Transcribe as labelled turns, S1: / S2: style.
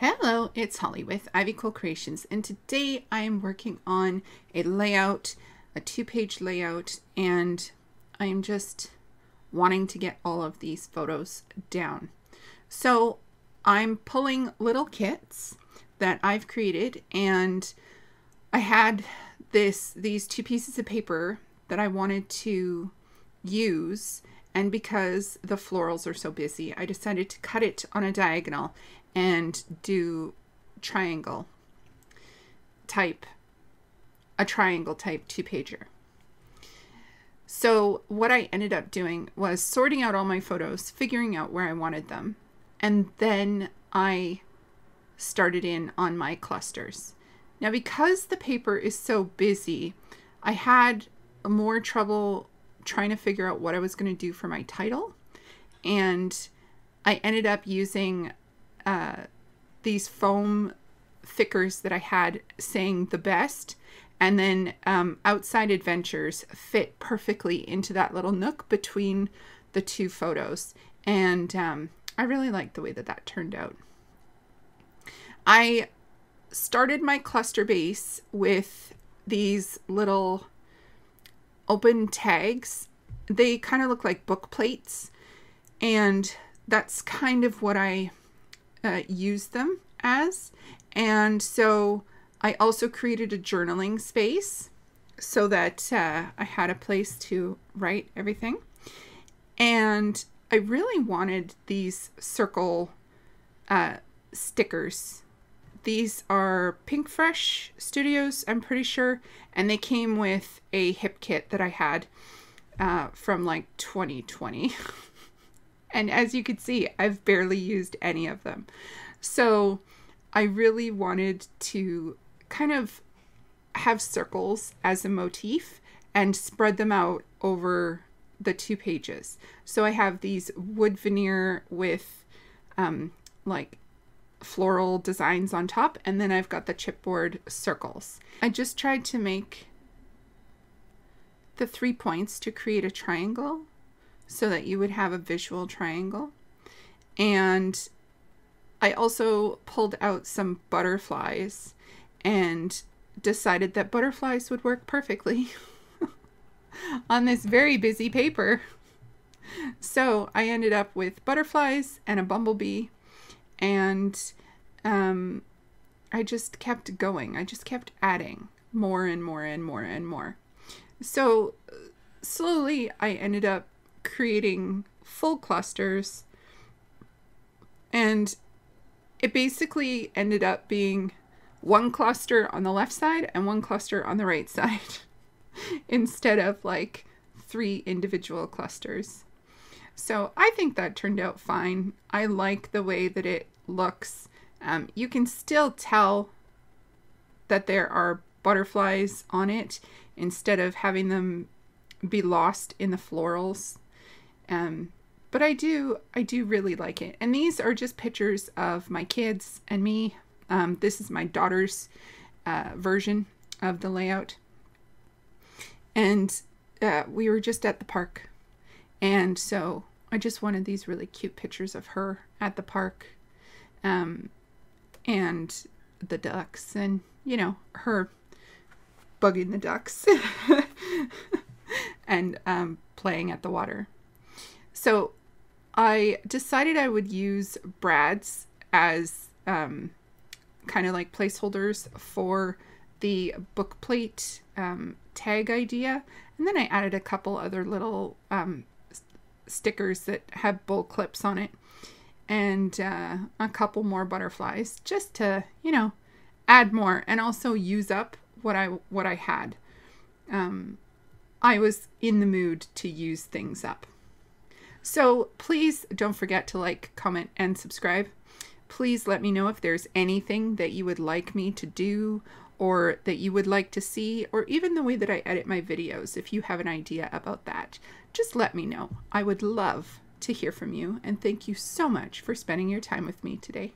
S1: Hello, it's Holly with IvyCoel Creations, and today I am working on a layout, a two-page layout, and I am just wanting to get all of these photos down. So I'm pulling little kits that I've created, and I had this these two pieces of paper that I wanted to use and because the florals are so busy, I decided to cut it on a diagonal and do triangle type, a triangle type two pager. So what I ended up doing was sorting out all my photos, figuring out where I wanted them, and then I started in on my clusters. Now because the paper is so busy, I had more trouble trying to figure out what I was going to do for my title. And I ended up using these foam thickers that I had saying the best. And then um, Outside Adventures fit perfectly into that little nook between the two photos. And um, I really like the way that that turned out. I started my cluster base with these little open tags. They kind of look like book plates, and that's kind of what I uh, use them as. And so I also created a journaling space so that uh, I had a place to write everything. And I really wanted these circle uh, stickers these are Pinkfresh Studios, I'm pretty sure, and they came with a hip kit that I had uh, from like 2020. and as you can see, I've barely used any of them. So I really wanted to kind of have circles as a motif and spread them out over the two pages. So I have these wood veneer with um, like floral designs on top and then I've got the chipboard circles. I just tried to make the three points to create a triangle so that you would have a visual triangle. And I also pulled out some butterflies and decided that butterflies would work perfectly on this very busy paper. So I ended up with butterflies and a bumblebee and um, I just kept going. I just kept adding more and more and more and more. So slowly I ended up creating full clusters and it basically ended up being one cluster on the left side and one cluster on the right side instead of like three individual clusters. So I think that turned out fine. I like the way that it looks. Um, you can still tell that there are butterflies on it instead of having them be lost in the florals. Um, but I do, I do really like it. And these are just pictures of my kids and me. Um, this is my daughter's uh, version of the layout. And uh, we were just at the park. And so I just wanted these really cute pictures of her at the park um, and the ducks and, you know, her bugging the ducks and um, playing at the water. So I decided I would use brads as um, kind of like placeholders for the book plate um, tag idea. And then I added a couple other little um, stickers that have bowl clips on it and uh, a couple more butterflies just to, you know, add more and also use up what I what I had. Um, I was in the mood to use things up. So please don't forget to like, comment, and subscribe. Please let me know if there's anything that you would like me to do or that you would like to see, or even the way that I edit my videos, if you have an idea about that. Just let me know. I would love to hear from you, and thank you so much for spending your time with me today.